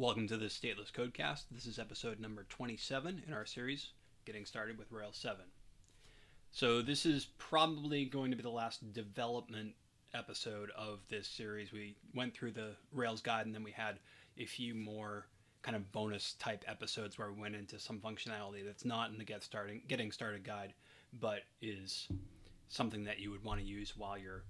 Welcome to the Stateless Codecast. This is episode number 27 in our series, Getting Started with Rails 7. So, this is probably going to be the last development episode of this series. We went through the Rails guide and then we had a few more kind of bonus type episodes where we went into some functionality that's not in the Get Starting Getting Started guide, but is something that you would want to use while you're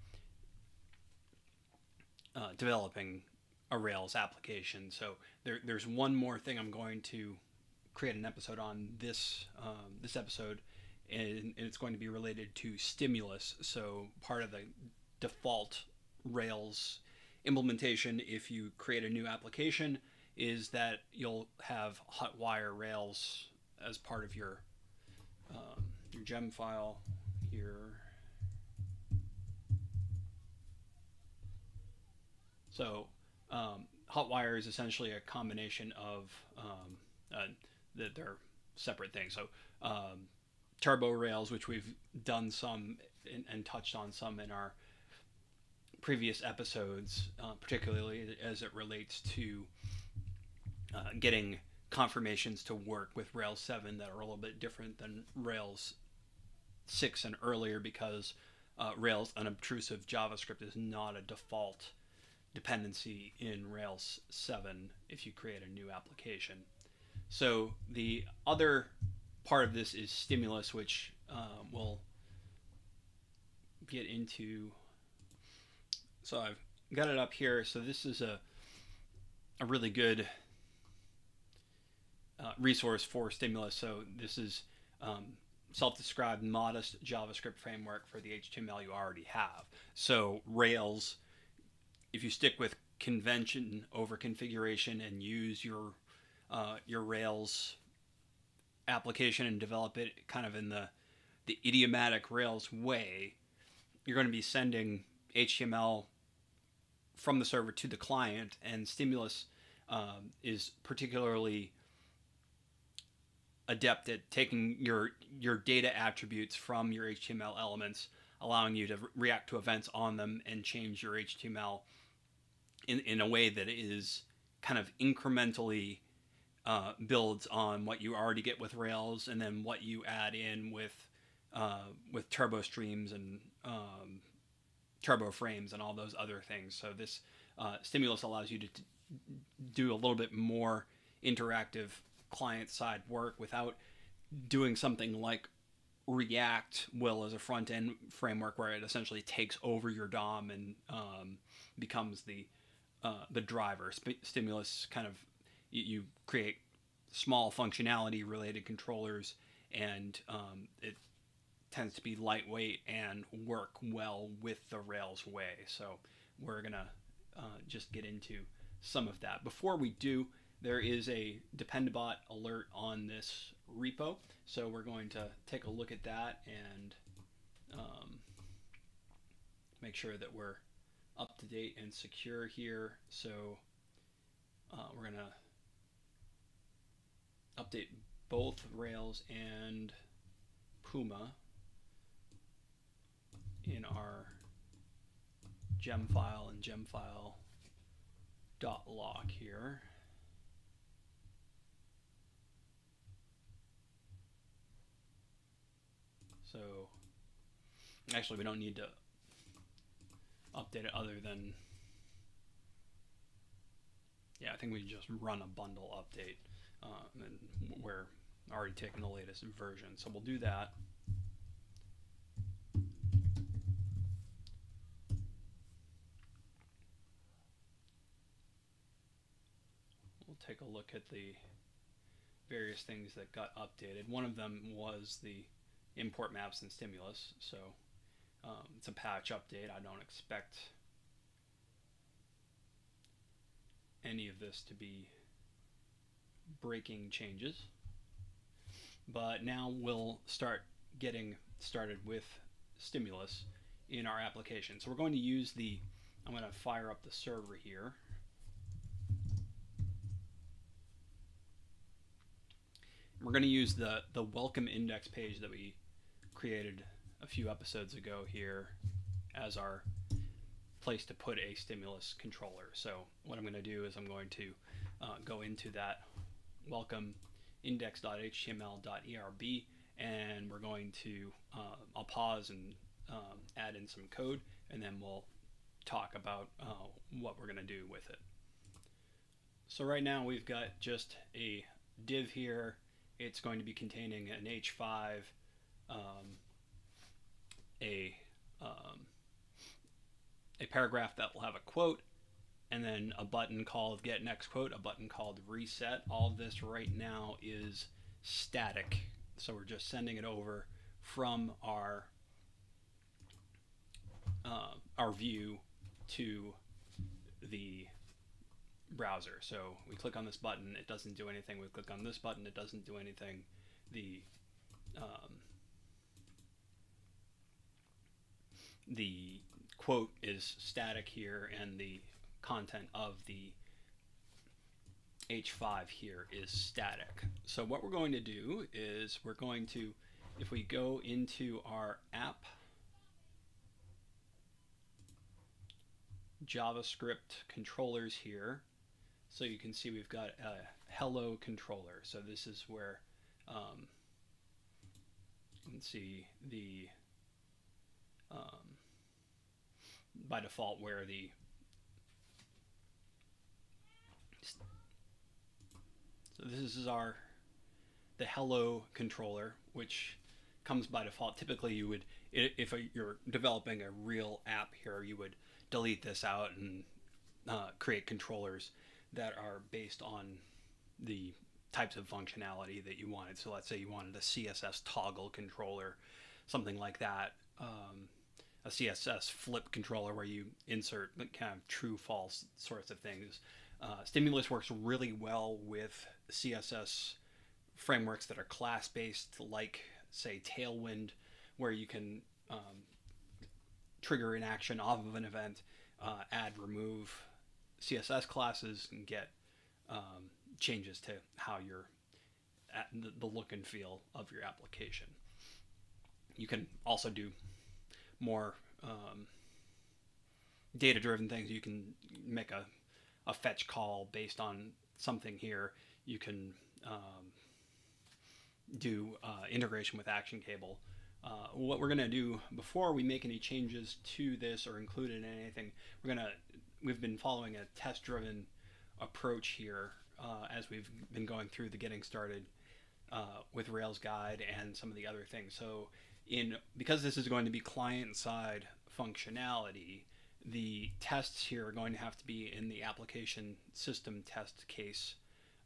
uh, developing a Rails application. So there, there's one more thing I'm going to create an episode on this um, this episode, and, and, it's going to be related to stimulus. So part of the default Rails implementation, if you create a new application, is that you'll have Hotwire Rails as part of your um, your gem file here. So um, Hotwire is essentially a combination of um, uh, that they're separate things. So um, Turbo Rails, which we've done some and, and, touched on some in our previous episodes, uh, particularly as it relates to uh, getting confirmations to work with Rails 7 that are a little bit different than Rails 6 and earlier because uh, Rails unobtrusive JavaScript is not a default dependency in Rails 7 if you create a new application. So the other part of this is stimulus, which um, we'll get into. So I've got it up here. So this is a a really good uh, resource for stimulus. So this is um, self-described modest JavaScript framework for the HTML you already have. So Rails if you stick with convention over configuration and use your uh, your Rails application and develop it kind of in the the idiomatic Rails way, you're going to be sending HTML from the server to the client, and Stimulus um, is particularly adept at taking your your data attributes from your HTML elements, allowing you to react to events on them and change your HTML in, in a way that is kind of incrementally uh, builds on what you already get with Rails and then what you add in with uh, with turbo streams and um, turbo frames and all those other things. So this uh, stimulus allows you to t- do a little bit more interactive client side work without doing something like React will as a front end framework where it essentially takes over your DOM and um, becomes the uh, the driver. Sp- stimulus kind of you, you, create small functionality related controllers, and um, it tends to be lightweight and work well with the Rails way. So we're gonna uh, just get into some of that. Before we do, there is a Dependabot alert on this repo, so we're going to take a look at that and um, make sure that we're up to date and secure here. So uh, we're going to update both Rails and Puma in our gem file and gem file dot lock here. So actually we don't need to update it other than yeah I think we just run a bundle update uh, and we're already taking the latest version. So we'll do that. We'll take a look at the various things that got updated. One of them was the import maps and stimulus. So um, it's a patch update. I don't expect any of this to be breaking changes. But now we'll start getting started with stimulus in our application. So we're going to use the, I'm going to fire up the server here. We're going to use the, the welcome index page that we created a few episodes ago here as our place to put a stimulus controller. So what I'm going to do is I'm going to uh, go into that welcome index.html.erb and we're going to uh, I'll pause and um, add in some code and then we'll talk about uh, what we're going to do with it. So right now we've got just a div here. It's going to be containing an h5, um, a um, a paragraph that will have a quote, and then a button called get next quote, a button called reset. All this right now is static, so we're just sending it over from our uh, our view to the browser. So we click on this button, it doesn't do anything. We click on this button, it doesn't do anything. The um, the quote is static here, and the content of the H5 here is static. So what we're going to do is we're going to, if we go into our app JavaScript controllers here, so you can see we've got a hello controller. So this is where um, can see the um, by default where the so this is our the hello controller which comes by default typically you would if you're developing a real app here you would delete this out and uh, create controllers that are based on the types of functionality that you wanted. So let's say you wanted a CSS toggle controller, something like that. Um, a CSS flip controller where you insert kind of true false sorts of things. Uh, Stimulus works really well with CSS frameworks that are class based, like, say, Tailwind, where you can um, trigger an action off of an event, uh, add, remove, CSS classes and get um, changes to how your the, the look and feel of your application. You can also do more um, data-driven things. You can make a, a fetch call based on something here. You can um, do uh, integration with Action Cable. Uh, what we're going to do before we make any changes to this or include it in anything, we're going to we've been following a test driven approach here uh, as we've been going through the getting started uh, with Rails guide and some of the other things. So in because this is going to be client side functionality, the tests here are going to have to be in the application system test case.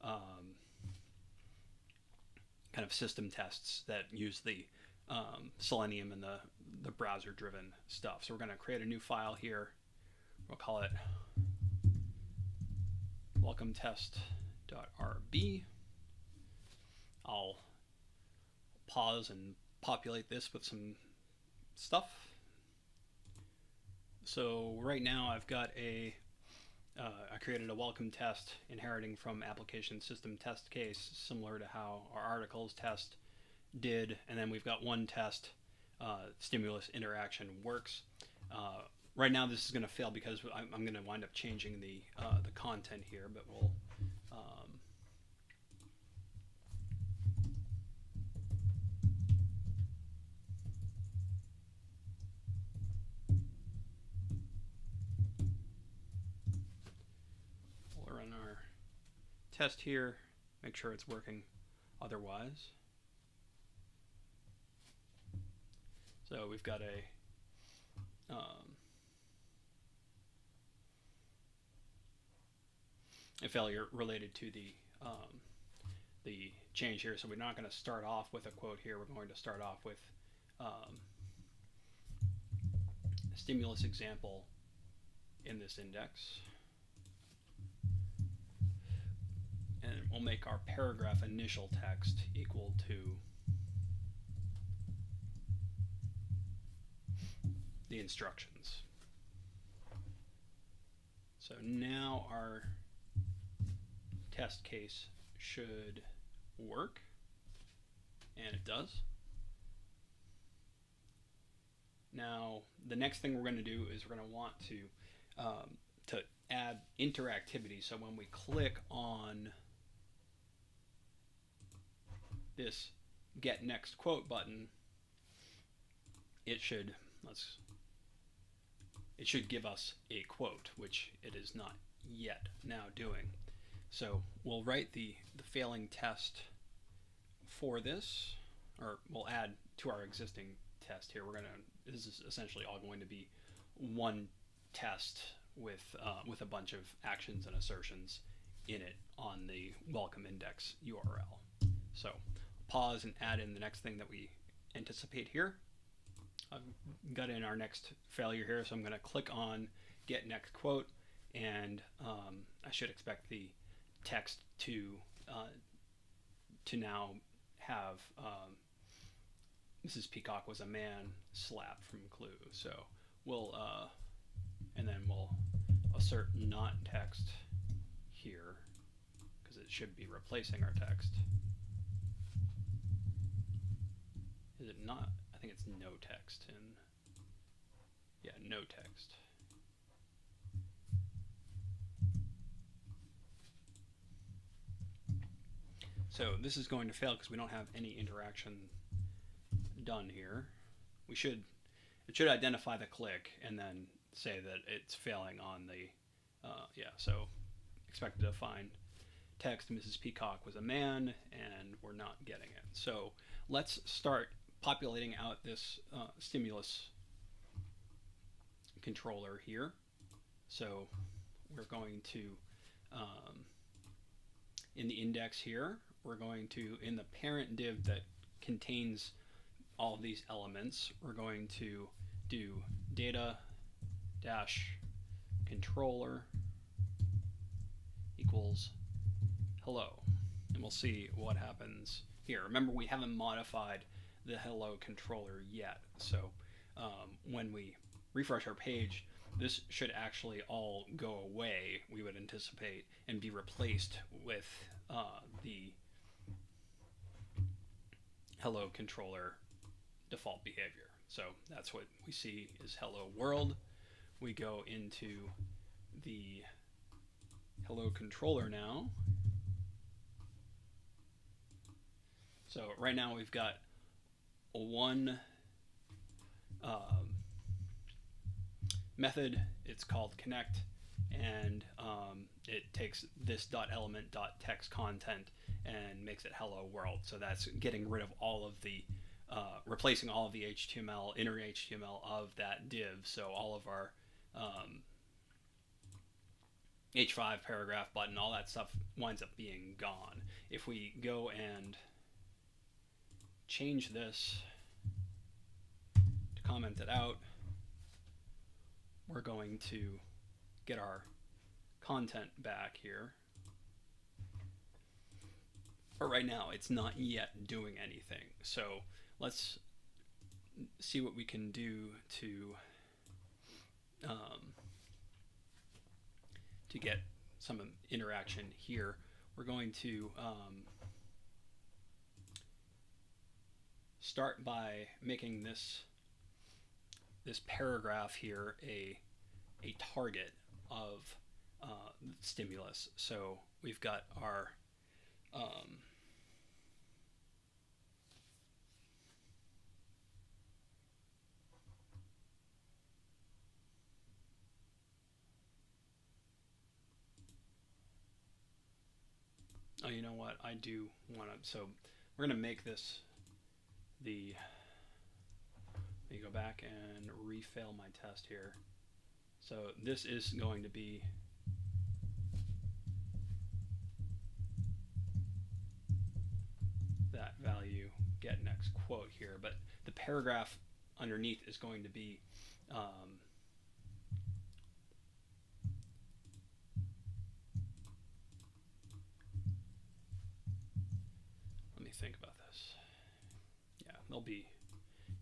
Um, kind of system tests that use the um, Selenium and the, the browser driven stuff. So we're going to create a new file here we'll call it welcome test.rb. I'll pause and populate this with some stuff. So right now I've got a uh, I created a welcome test inheriting from application system test case, similar to how our articles test did. And then we've got one test, uh, stimulus interaction works. Uh, right now this is going to fail because I'm, I'm going to wind up changing the uh, the content here, but we'll um, test here, make sure it's working otherwise. So we've got a um, a failure related to the um, the change here. So we're not going to start off with a quote here. We're going to start off with um, stimulus example in this index. And we'll make our paragraph initial text equal to the instructions. So now our test case should work, and it does. Now, the next thing we're going to do is we're going to want to um, to add interactivity. So when we click on this get next quote button, it should let's it should give us a quote, which it is not yet now doing. So we'll write the, the failing test for this, or we'll add to our existing test here. We're gonna this is essentially all going to be one test with uh, with a bunch of actions and assertions in it on the welcome index URL. So pause and add in the next thing that we anticipate here. I've got in our next failure here, so I'm going to click on get next quote, and um, I should expect the text to uh, to now have um, Mrs. Peacock was a man slap from Clue. So we'll uh, and then we'll assert not text here because it should be replacing our text. Is it not? I think it's no text in. Yeah, no text. So this is going to fail because we don't have any interaction done here. We should, it should identify the click and then say that it's failing on the, uh, yeah, so expected to find text Mrs. Peacock was a man and we're not getting it. So let's start populating out this uh, stimulus controller here. So we're going to, um, in the index here, we're going to, in the parent div that contains all these elements, we're going to do data dash controller equals hello. And we'll see what happens here. Remember, we haven't modified the hello controller yet. So um, when we refresh our page, this should actually all go away, we would anticipate, and be replaced with uh, the hello controller default behavior. So that's what we see is hello world. We go into the hello controller now. So right now we've got one um, method. It's called connect, and um, it takes this dot element dot text content and makes it hello world. So that's getting rid of all of the, uh, replacing all of the HTML, inner HTML of that div. So all of our um, H5 paragraph button, all that stuff winds up being gone. If we go and change this to comment it out, we're going to get our content back here. But right now, it's not yet doing anything. So let's see what we can do to um, to get some interaction here. We're going to um, start by making this this paragraph here a a target of uh, stimulus. So we've got our um, Oh, you know what? I do want to. So we're going to make this the. Let me go back and refail my test here. So this is going to be that value get next quote here, but the paragraph underneath is going to be um, let me think about there'll be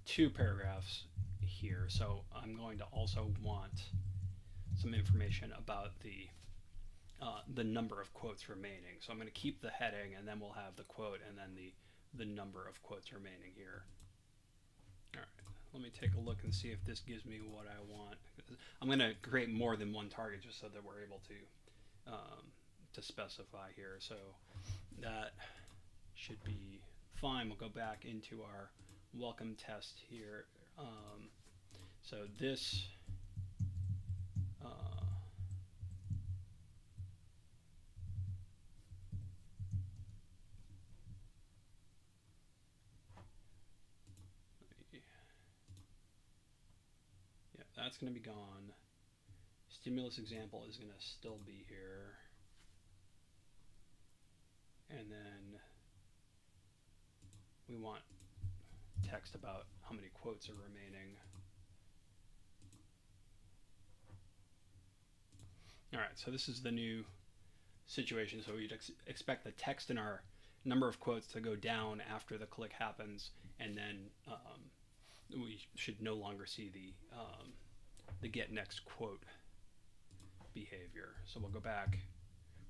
two paragraphs here, so I'm going to also want some information about the uh, the number of quotes remaining. So I'm going to keep the heading, and then we'll have the quote, and then the the number of quotes remaining here. All right, let me take a look and see if this gives me what I want. I'm going to create more than one target just so that we're able to um, to specify here. So that should be fine. We'll go back into our welcome test here. Um, so this uh, yeah, that's going to be gone. Stimulus example is going to still be here. And then we want text about how many quotes are remaining. All right, so this is the new situation. So we'd ex expect the text in our number of quotes to go down after the click happens, and then um, we should no longer see the um, the get next quote behavior. So we'll go back,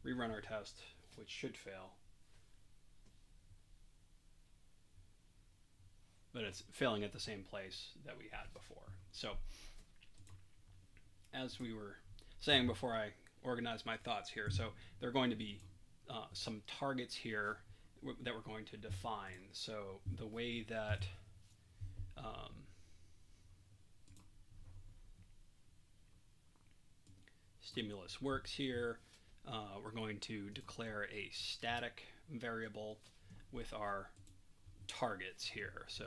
rerun our test, which should fail. But it's failing at the same place that we had before. So as we were saying before I organize my thoughts here, so there are going to be uh, some targets here that we're going to define. So the way that um, stimulus works here. Uh, we're going to declare a static variable with our targets here. So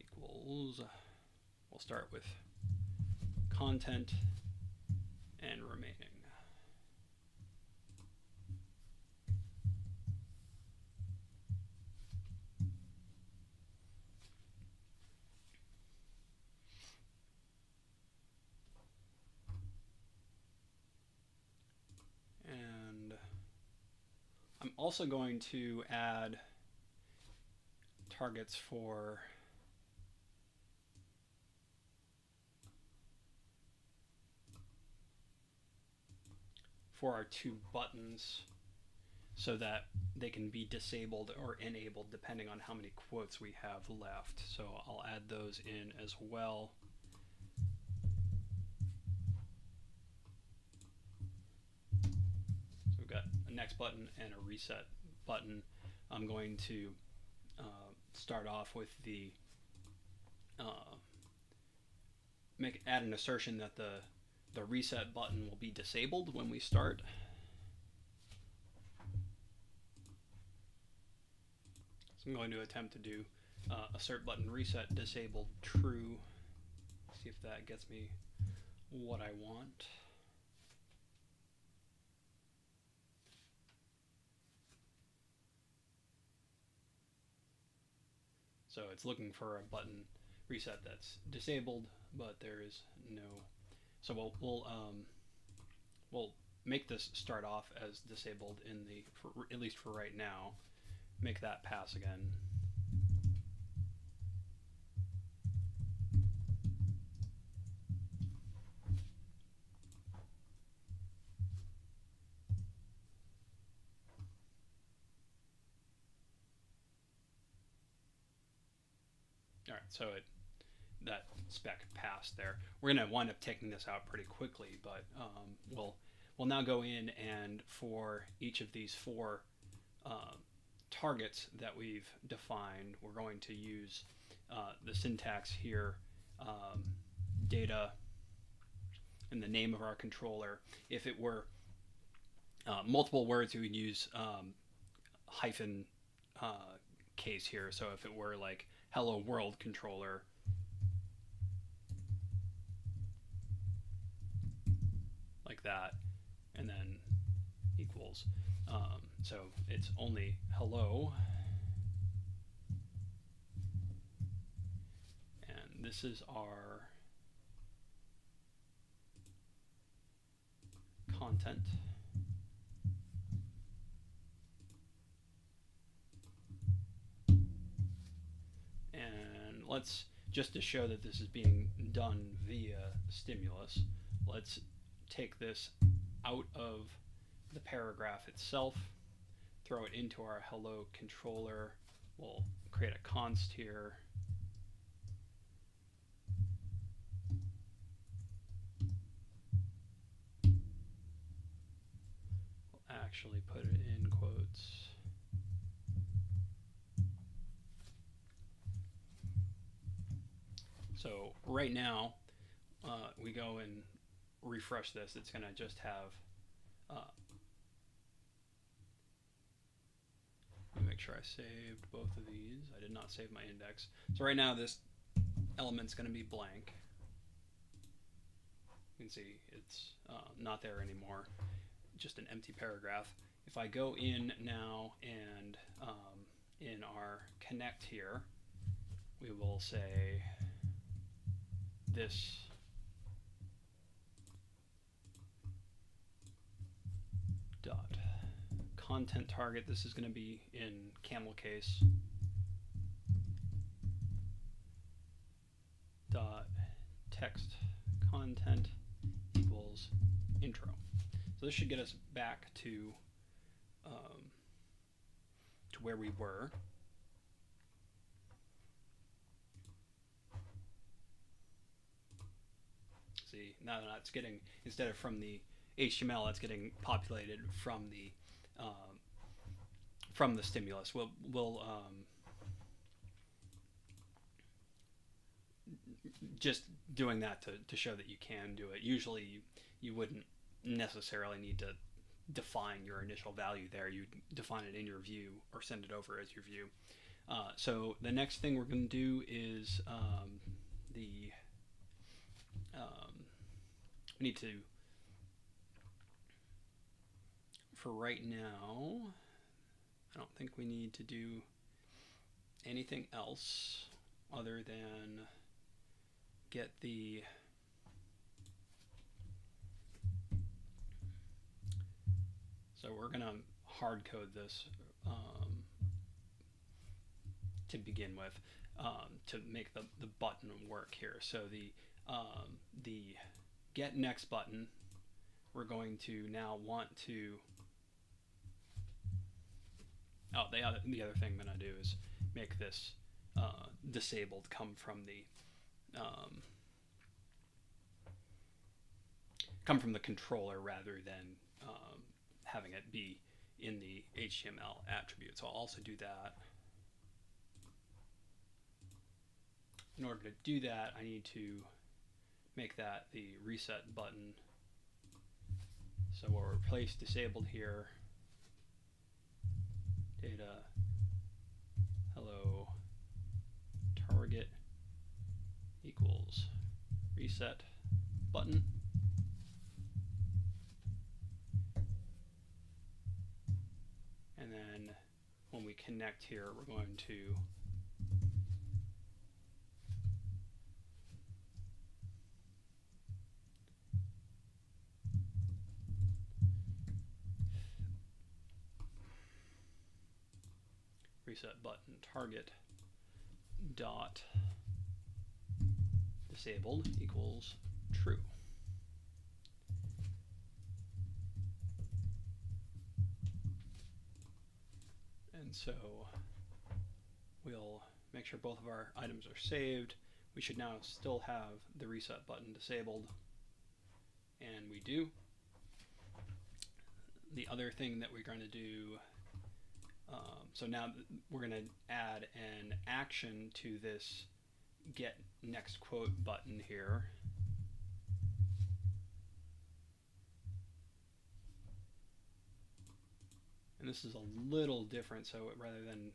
equals, we'll start with content and remaining. I'm also going to add targets for for our two buttons so that they can be disabled or enabled depending on how many quotes we have left. So I'll add those in as well. Next button and a reset button. I'm going to uh, start off with the uh, make add an assertion that the the reset button will be disabled when we start. So I'm going to attempt to do uh, assert button reset disabled true. See if that gets me what I want. So it's looking for a button reset that's disabled, but there is no. So we'll we'll um, we'll make this start off as disabled in the for, at least for right now. Make that pass again. All right, so it that spec passed there. We're going to wind up taking this out pretty quickly, but um, we'll we'll now go in and for each of these four uh, targets that we've defined, we're going to use uh, the syntax here, um, data, and the name of our controller. If it were uh, multiple words, we would use um, hyphen uh, case here. So if it were like hello world controller. Like that, and then equals. Um, so it's only hello. And this is our content. Let's just to show that this is being done via stimulus, let's take this out of the paragraph itself, throw it into our hello controller. We'll create a const here. We'll actually put it in quotes. So right now, uh, we go and refresh this. It's going to just have. Uh, make sure I saved both of these. I did not save my index. So right now, this element's going to be blank. You can see it's uh, not there anymore. Just an empty paragraph. If I go in now and um, in our connect here, we will say this dot content target. This is going to be in camel case. Dot text content equals intro. So this should get us back to um, to where we were. See, now that it's getting, instead of from the HTML, it's getting populated from the um, from the stimulus. We'll, we'll um, just doing that to, to show that you can do it. Usually you, you wouldn't necessarily need to define your initial value there. You define it in your view or send it over as your view. Uh, so the next thing we're going to do is um, the um, we need to for right now I don't think we need to do anything else other than get the so we're gonna hard code this um, to begin with um, to make the, the button work here. So the um, the get next button we're going to now want to oh the other, the other thing I'm going to do is make this uh, disabled come from the um, come from the controller rather than um, having it be in the HTML attribute. So I'll also do that. In order to do that, I need to make that the reset button. So we'll replace disabled here. Data hello target equals reset button. And then when we connect here, we're going to reset button target dot disabled equals true. And so we'll make sure both of our items are saved. We should now still have the reset button disabled. And we do. The other thing that we're going to do um, so now we're going to add an action to this get next quote button here. And this is a little different, so rather than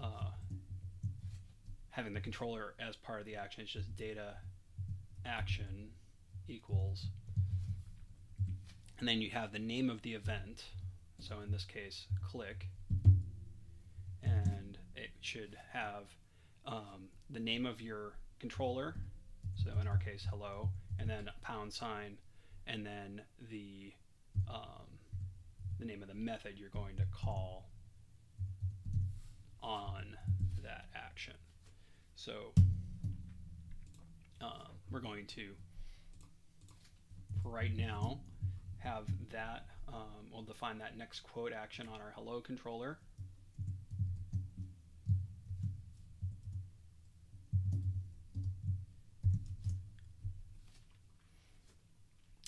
uh, having the controller as part of the action, it's just data action equals. And then you have the name of the event, so in this case, click should have um, the name of your controller, so in our case, hello, and then pound sign, and then the um, the name of the method you're going to call on that action. So um, we're going to, for right now, have that, um, we'll define that next quote action on our hello controller.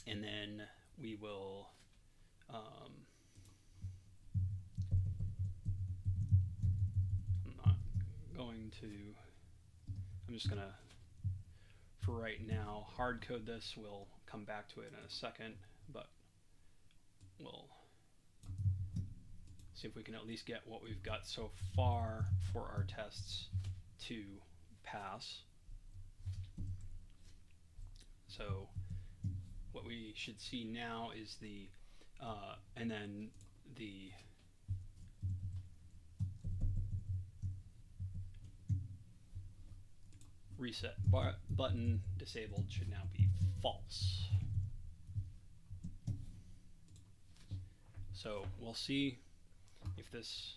And then we will um, I'm not going to I'm just gonna for right now hard code this we'll come back to it in a second but we'll see if we can at least get what we've got so far for our tests to pass. So what we should see now is the uh, and then the reset button disabled should now be false. So we'll see if this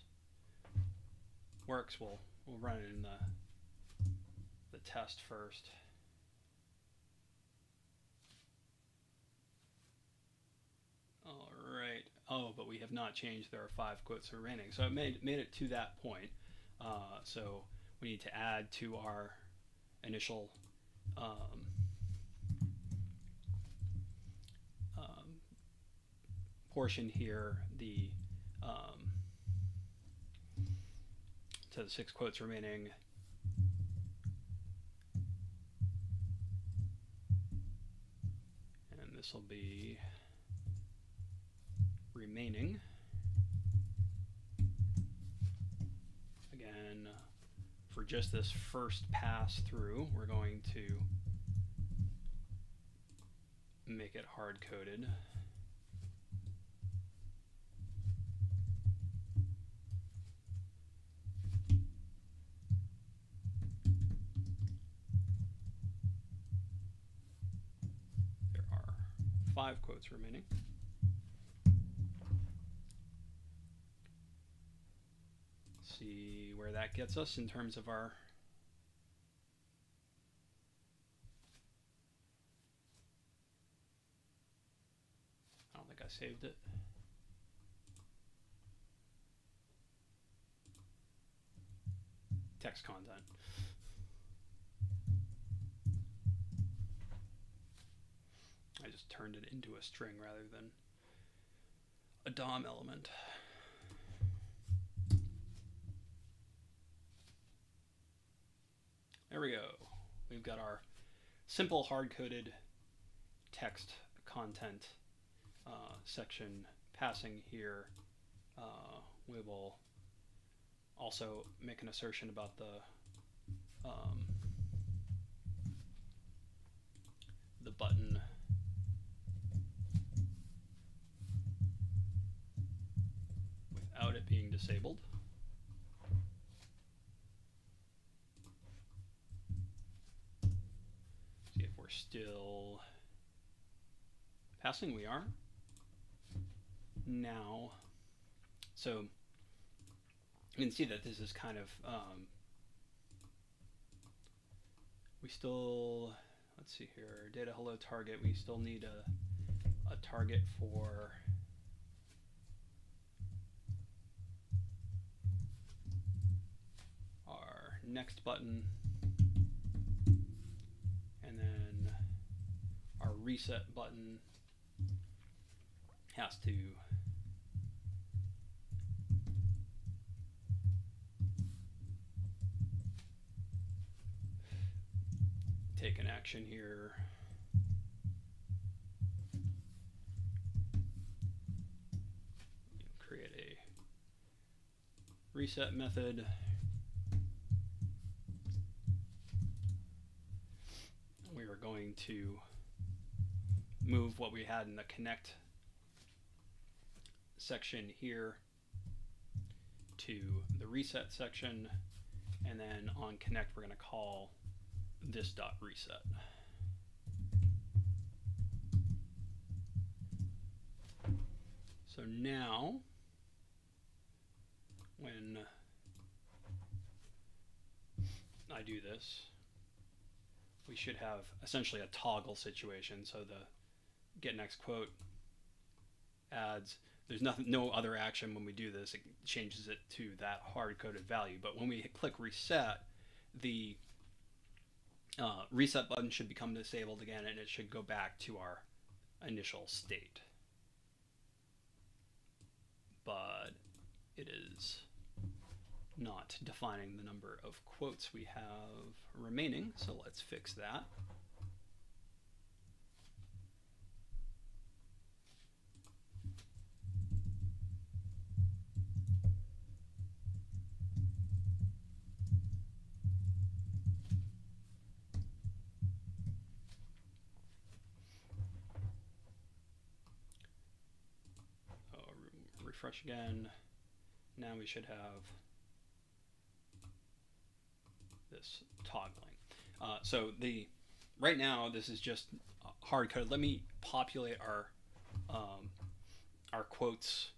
works. We'll we'll run it in the the test first. All right. Oh, but we have not changed. There are five quotes remaining. So it made made it to that point. Uh, so we need to add to our initial um, um, portion here the um, to the six quotes remaining. And this will be remaining. Again, for just this first pass through, we're going to make it hard coded. There are five quotes remaining. See where that gets us in terms of our I don't think I saved it. Text content. I just turned it into a string rather than a DOM element. There we go. We've got our simple hard-coded text content uh, section passing here. Uh, we will also make an assertion about the um, the button without it being disabled. See if we're still passing. We are. Now, so you can see that this is kind of, um, we still, let's see here, data hello target, we still need a, a target for our next button our reset button has to take an action here. Create a reset method. We are going to move what we had in the connect section here to the reset section and then on connect we're going to call this dot reset. So now when I do this we should have essentially a toggle situation so the get next quote adds there's nothing no other action when we do this. It changes it to that hard coded value. But when we click reset the uh, reset button should become disabled again and it should go back to our initial state. But it is not defining the number of quotes we have remaining so let's fix that refresh again. Now we should have this toggling. Uh, so the right now this is just hard code. Let me populate our um, our quotes.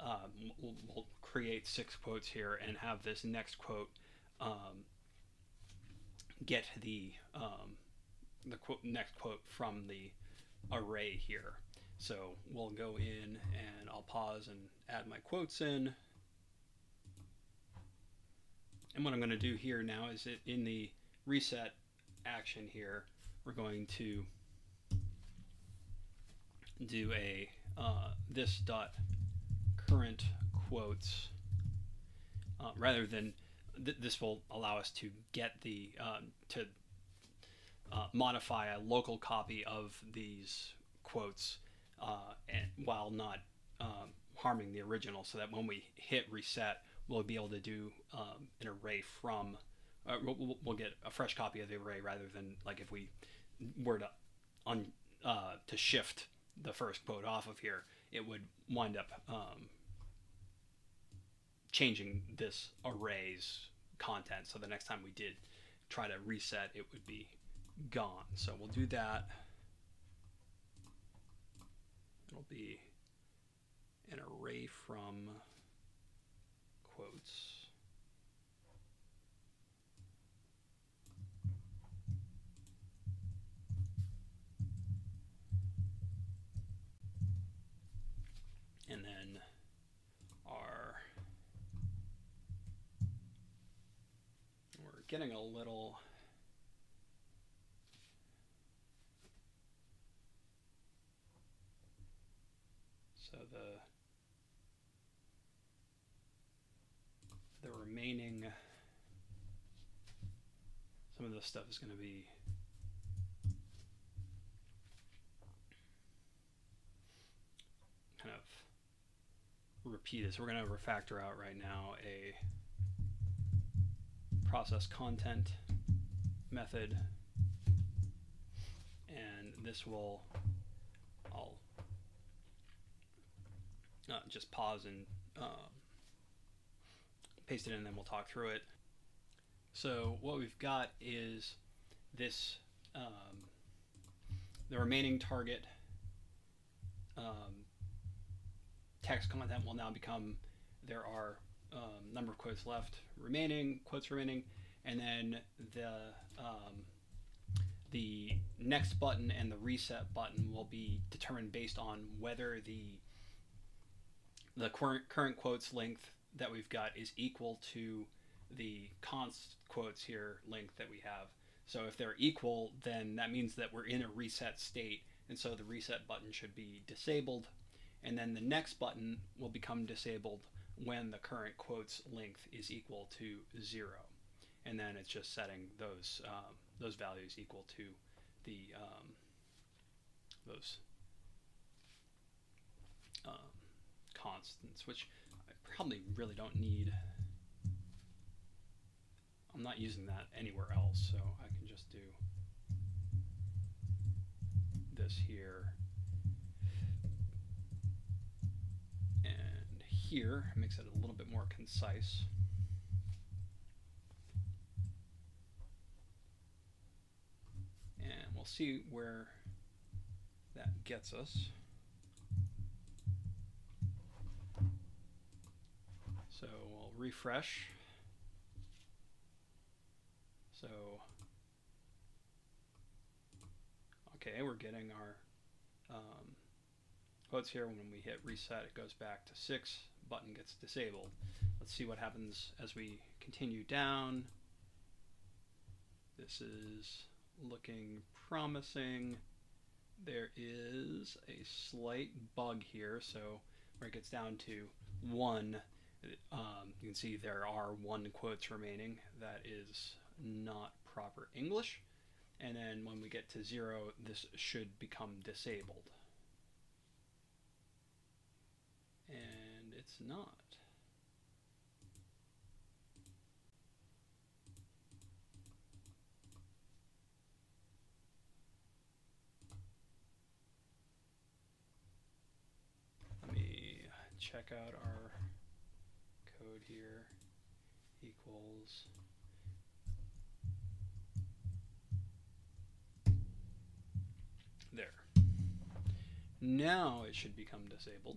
Um, we'll, we'll, create six quotes here and have this next quote um, get the um, the quote, next quote from the array here. So we'll go in and I'll pause and add my quotes in. And what I'm going to do here now is it in the reset action here, we're going to do a uh, this dot current quotes uh, rather than th this will allow us to get the um, to uh, modify a local copy of these quotes uh, and while not um, harming the original, so that when we hit reset, we'll be able to do um, an array from. Uh, we'll, we'll, get a fresh copy of the array rather than like if we were to un, uh, to shift the first quote off of here, it would wind up um, changing this array's content. So the next time we did try to reset, it would be gone. So we'll do that. It'll be an array from quotes. And then our, we're getting a little So the the remaining some of this stuff is going to be kind of repeated. So we're going to refactor out right now a process content method and this will I'll uh, just pause and uh, paste it in and then we'll talk through it. So what we've got is this, um, the remaining target um, text content will now become, there are um, number of quotes left remaining, quotes remaining, and then the um, the next button and the reset button will be determined based on whether the the current, current quotes length that we've got is equal to the const quotes here length that we have. So if they're equal, then that means that we're in a reset state, and so the reset button should be disabled, and then the next button will become disabled when the current quotes length is equal to zero, and then it's just setting those um, those values equal to the um, those um, constants, which I probably really don't need. I'm not using that anywhere else, so I can just do this here. And here makes it a little bit more concise. And we'll see where that gets us. So we'll refresh. So, okay, we're getting our um, quotes here. When we hit reset, it goes back to six. Button gets disabled. Let's see what happens as we continue down. This is looking promising. There is a slight bug here, so where it gets down to one, um, you can see there are one quotes remaining. That is not proper English. And then when we get to zero, this should become disabled. And it's not. Let me check out our code here equals there. Now it should become disabled.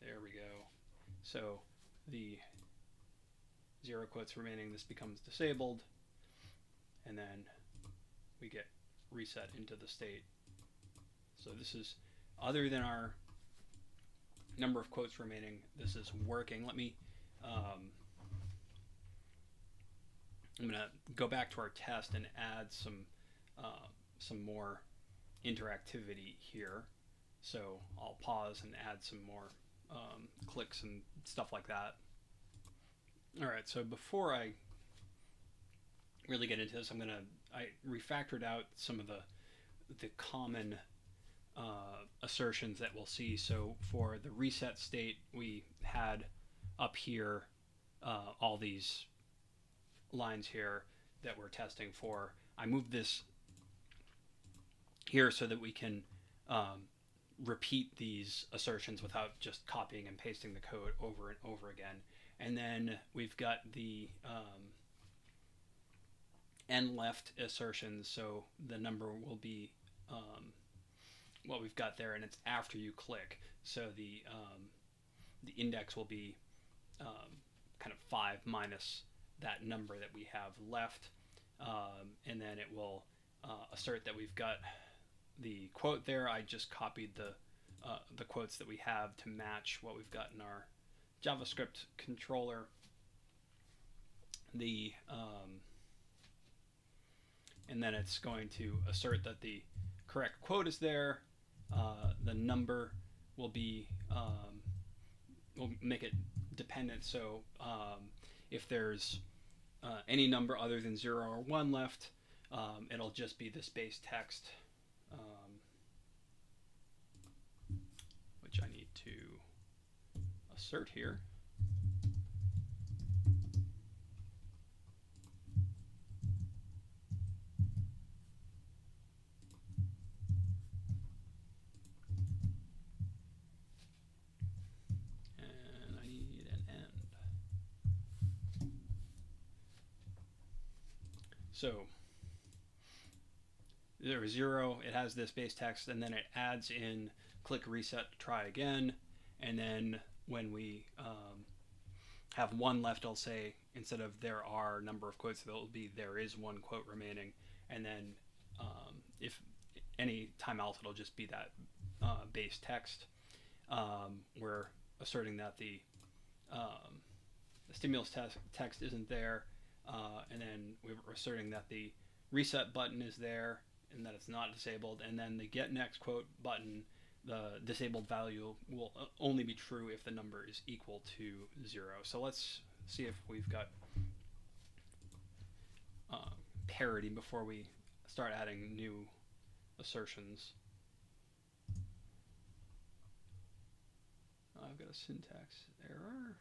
There we go. So the zero quotes remaining, this becomes disabled, and then we get reset into the state. So this is, other than our number of quotes remaining, this is working. Let me, um, I'm going to go back to our test and add some, uh, some more interactivity here. So I'll pause and add some more um, clicks and stuff like that. All right, so before I really get into this, I'm gonna I refactored out some of the the common uh, assertions that we'll see. So for the reset state, we had up here uh, all these lines here that we're testing for. I moved this here so that we can um, repeat these assertions without just copying and pasting the code over and over again. And then we've got the um, end left assertions, so the number will be um, what we've got there, and it's after you click. So the um, the index will be um, kind of five minus that number that we have left, um, and then it will uh, assert that we've got the quote there. I just copied the uh, the quotes that we have to match what we've got in our JavaScript controller. The um, and then it's going to assert that the correct quote is there. Uh, the number will be um, will make it dependent. So um, if there's uh, any number other than zero or one left, um, it'll just be this base text, um, which I need to assert here. And I need an end. So there is zero, it has this base text, and then it adds in click reset try again. And then when we um, have one left, I'll say instead of there are number of quotes, there'll be there is one quote remaining. And then um, if any time else, it'll just be that uh, base text. Um, we're asserting that the, um, the stimulus te- text isn't there. Uh, and then we're asserting that the reset button is there and that it's not disabled. And then the get next quote button, the disabled value will only be true if the number is equal to zero. So let's see if we've got uh, parity before we start adding new assertions. I've got a syntax error.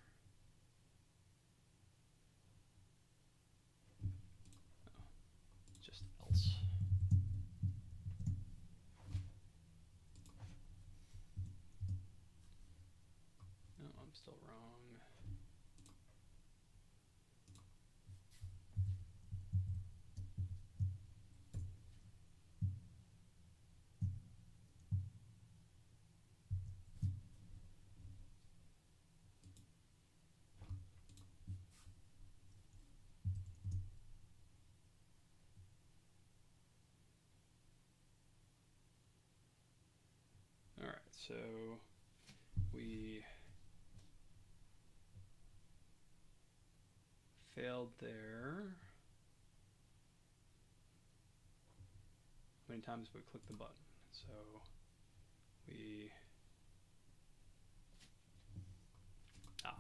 So we failed there. How many times we click the button? So we ah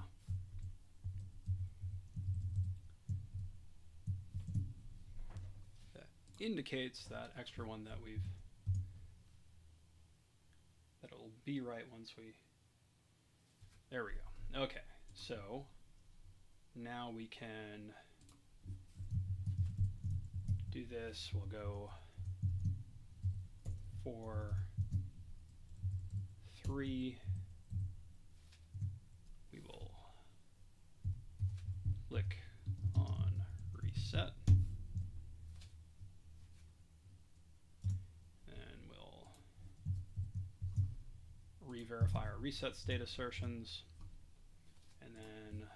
that indicates that extra one that we've that it'll be right once we there we go. Okay so now we can do this. We'll go for three. We will click on reset and we'll re-verify our reset state assertions and then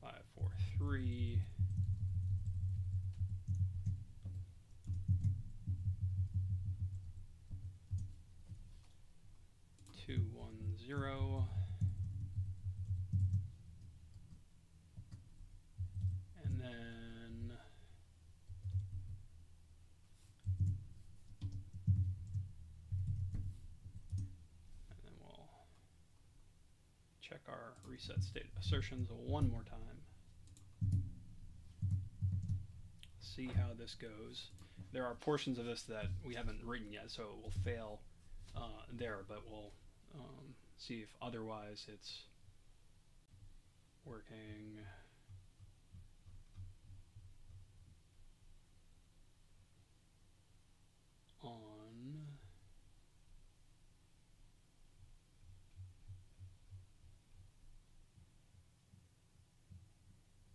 five four three two one zero and then and then we'll check our reset state assertions one more time see how this goes there are portions of this that we haven't written yet so it will fail uh, there but we'll um, see if otherwise it's working. On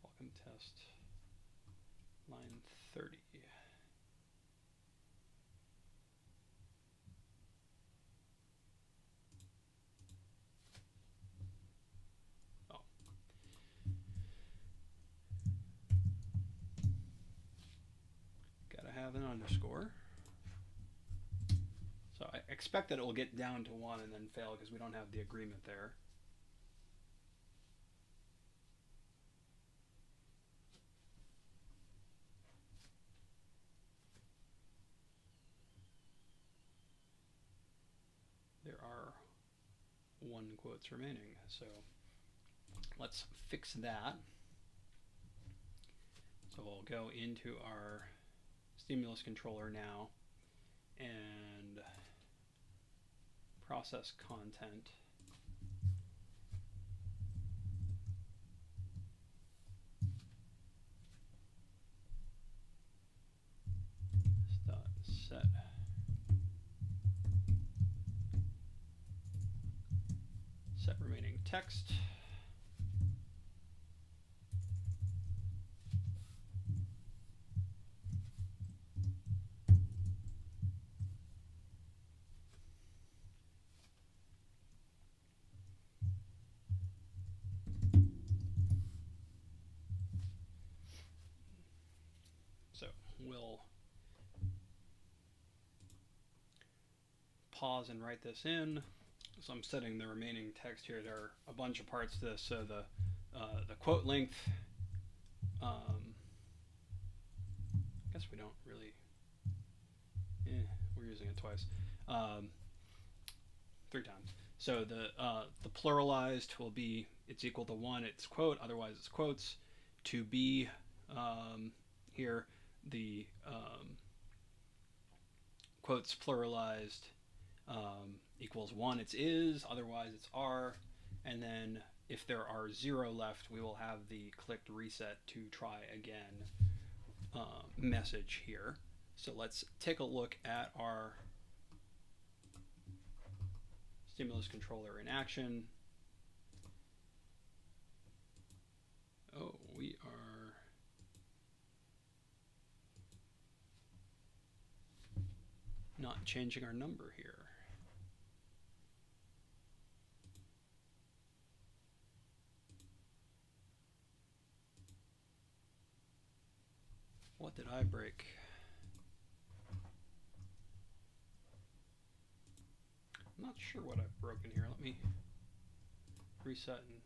welcome test line 30. have an underscore. So I expect that it will get down to 1 and then fail because we don't have the agreement. There are one quotes remaining, so let's fix that. So we'll go into our stimulus controller now and process content. Dot set set text. will pause and write this in. So I'm setting the remaining text here. There are a bunch of parts to this. So the uh, the quote length. Um, I guess we don't really. Eh, we're using it twice, um, three times. So the uh, the pluralized will be it's equal to one. It's quote. Otherwise, it's quotes. To be um, here the um, quotes pluralized um, equals one, it's is, otherwise it's are, and then if there are zero left, we will have the clicked reset to try again uh, message here. So let's take a look at our stimulus controller in action. Oh, we are not changing our number here. What did I break? I'm not sure what I've broken here. Let me reset and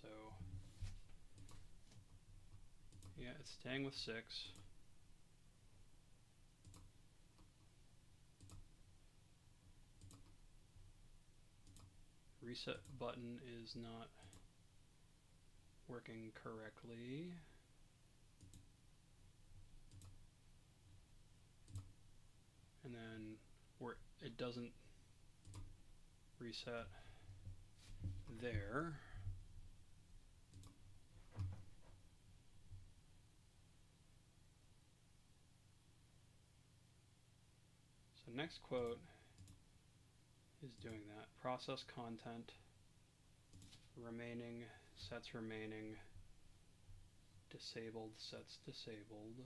so yeah, it's staying with six. Reset button is not working correctly. And then where it doesn't reset there. So next quote is doing that. Process content remaining sets remaining disabled sets disabled.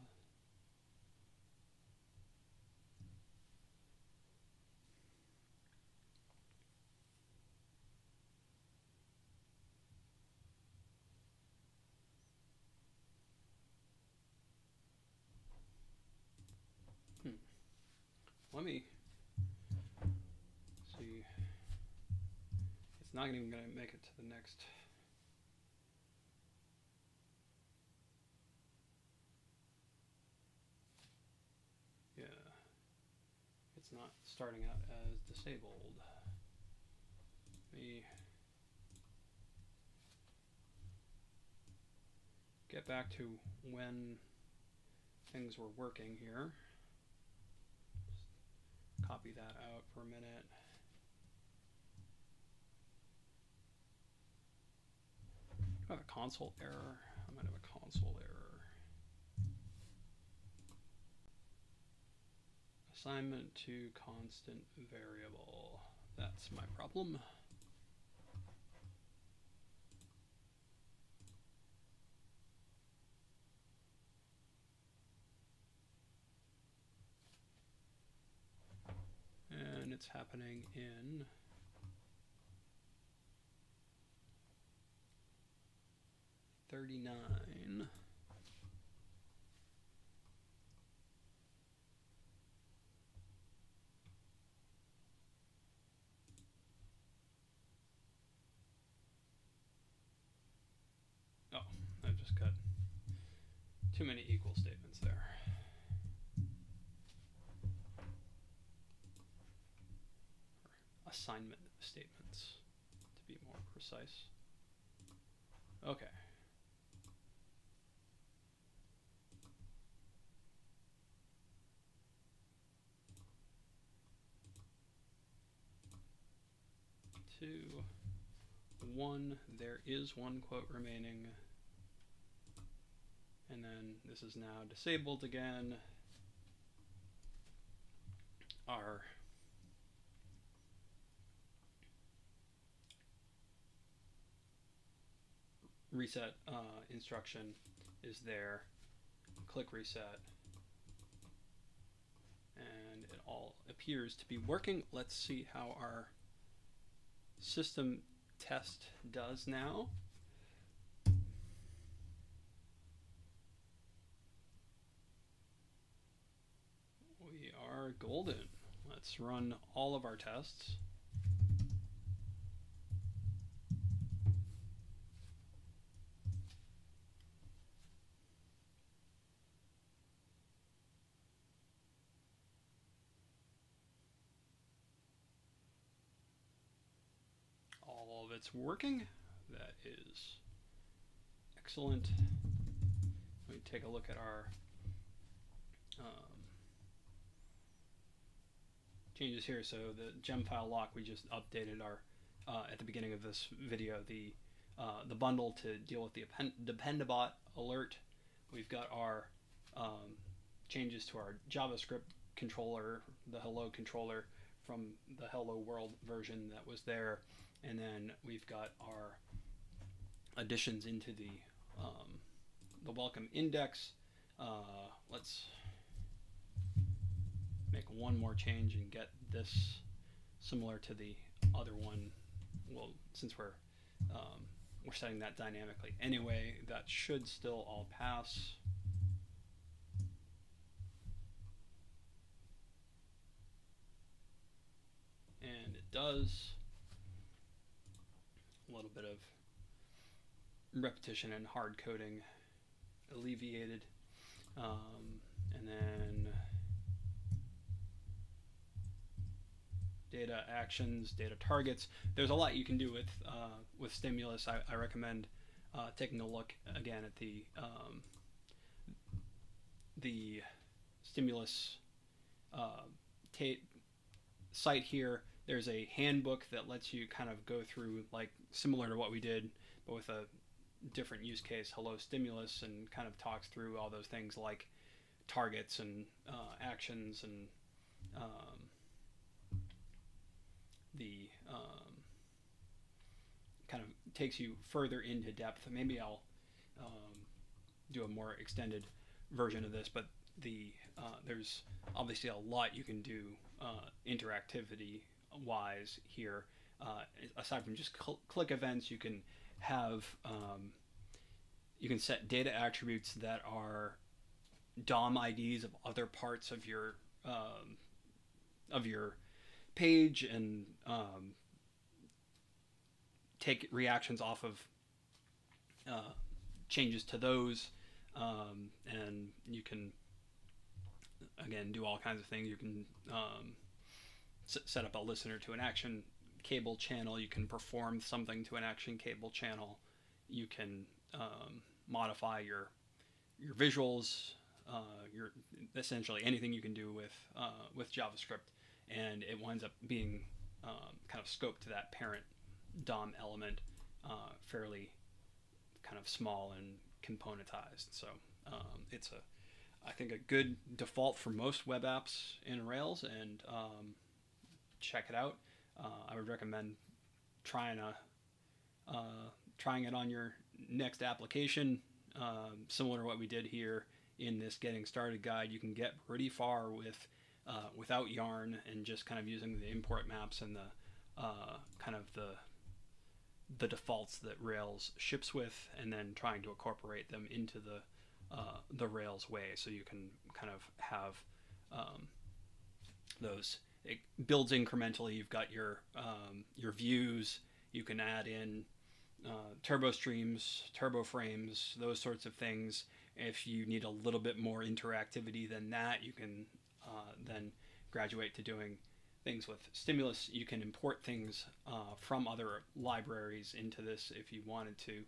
Let me see. It's not even going to make it to the next. Yeah. It's not starting out as disabled. Let me get back to when things were working here copy that out for a minute. I have a console error. I might have a console error. Assignment to constant variable. That's my problem. It's happening in thirty-nine. Oh, I've just got too many equal statements there. Assignment statements, to be more precise. Okay. Two, one, there is one quote remaining. And then this is now disabled again. Our reset uh, instruction is there. Click reset. And it all appears to be working. Let's see how our system test does now. We are golden. Let's run all of our tests. It's working. That is excellent. Let me take a look at our um, changes here. So the gem file lock, we just updated our uh, at the beginning of this video the uh, the bundle to deal with the dependabot alert. We've got our um, changes to our JavaScript controller, the hello controller from the hello world version that was there and then we've got our additions into the um, the welcome index. Uh, let's make one more change and get this similar to the other one. Well, since we're um, we're setting that dynamically anyway, that should still all pass. And it does. A little bit of repetition and hard coding alleviated. Um, and then data actions, data targets. There's a lot you can do with uh, with stimulus. I, I recommend uh, taking a look again at the um, the stimulus uh, site here. There's a handbook that lets you kind of go through like similar to what we did, but with a different use case. Hello stimulus and kind of talks through all those things like targets and uh, actions and um, the um, kind of takes you further into depth. Maybe I'll um, do a more extended version of this, but the uh, there's obviously a lot you can do uh, interactivity wise here. Uh, aside from just cl- click events, you can have um, you can set data attributes that are DOM IDs of other parts of your um, of your page and um, take reactions off of uh, changes to those, um, and you can again do all kinds of things. You can um, set up a listener to an action cable channel. You can perform something to an action cable channel. You can um, modify your your visuals. Uh, your essentially anything you can do with uh, with JavaScript and it winds up being um, kind of scoped to that parent DOM element, uh, fairly kind of small and componentized. So um, it's a, I think, a good default for most web apps in Rails, and um, check it out. Uh, I would recommend trying a uh, trying it on your next application, um, similar to what we did here in this getting started guide. You can get pretty far with uh, without yarn and just kind of using the import maps and the uh, kind of the the defaults that Rails ships with, and then trying to incorporate them into the uh, the Rails way, so you can kind of have um, those. It builds incrementally. You've got your um, your views. You can add in uh, turbo streams, turbo frames, those sorts of things. If you need a little bit more interactivity than that, you can uh, then graduate to doing things with stimulus. You can import things uh, from other libraries into this if you wanted to.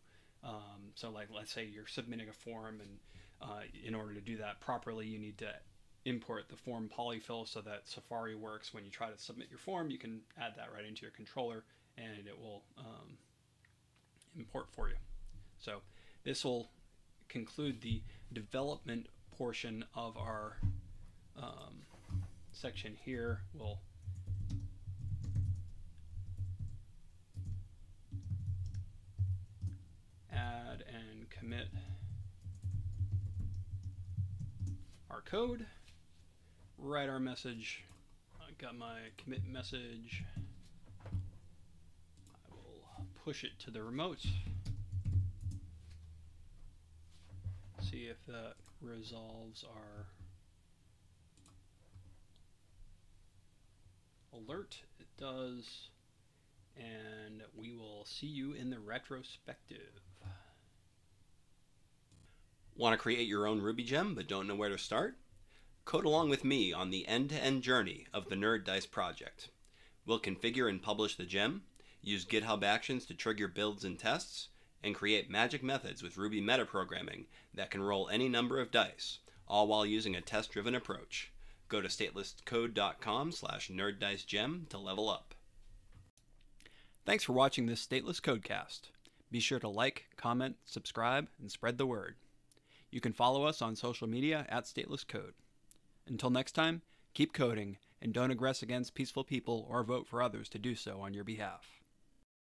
Um, so, like, let's say you're submitting a form, and uh, in order to do that properly, you need to import the form polyfill so that Safari works. When you try to submit your form, you can add that right into your controller, and it will um, import for you. So, this will conclude the development portion of our um, section here We'll add and commit our code, write our message. I got my commit message. I will push it to the remote. See if that resolves our alert. It does. And we will see you in the retrospective. Want to create your own Ruby gem but don't know where to start? Code along with me on the end to end journey of the Nerd Dice project. We'll configure and publish the gem, use GitHub Actions to trigger builds and tests, and create magic methods with Ruby metaprogramming that can roll any number of dice, all while using a test driven approach. Go to statelesscode.com slash nerddicegem to level up. Thanks for watching this Stateless Codecast. Be sure to like, comment, subscribe, and spread the word. You can follow us on social media at Stateless Code. Until next time, keep coding and don't aggress against peaceful people or vote for others to do so on your behalf.